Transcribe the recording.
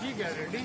ठीक है। रेडी